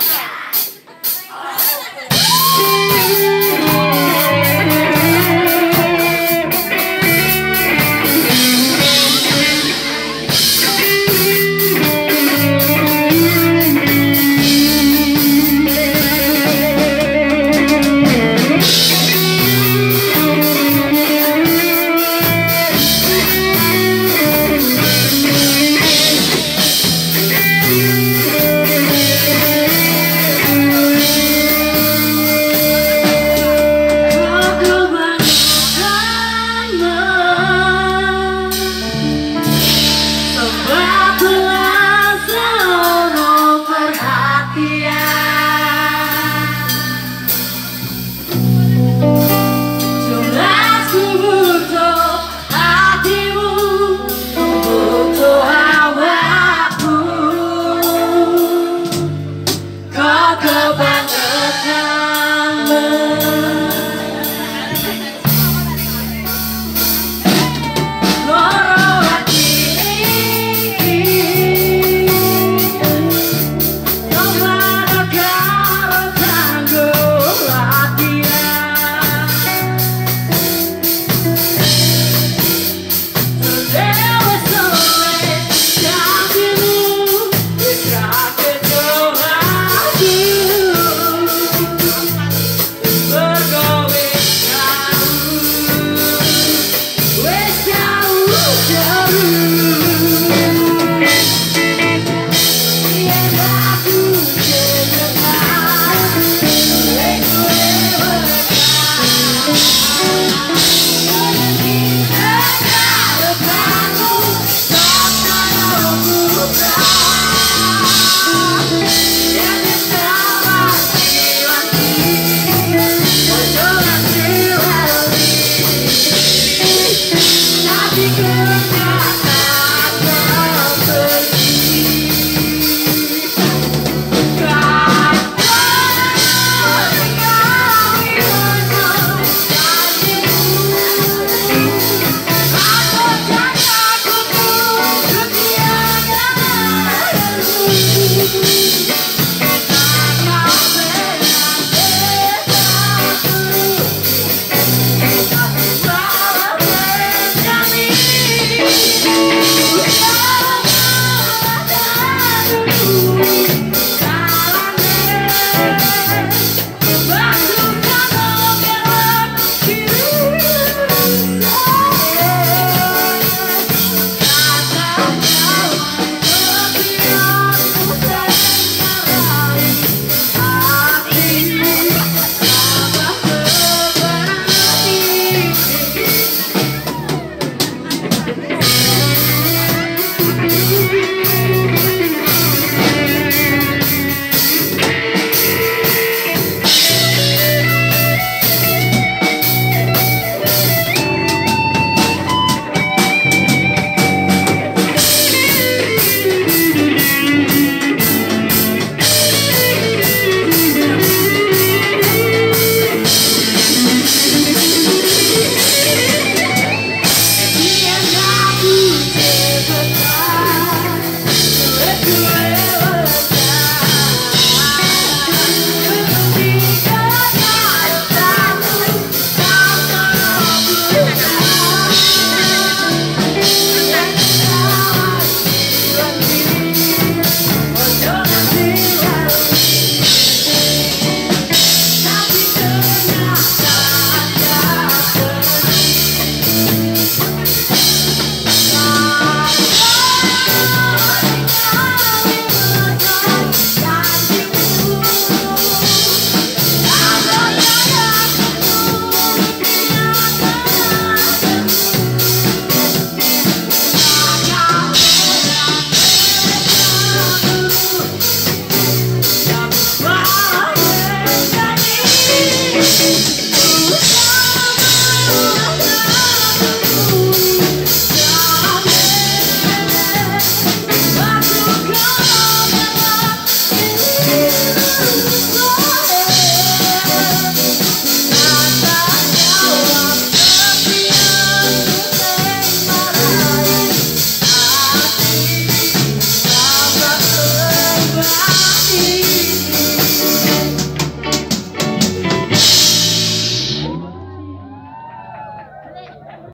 Yeah.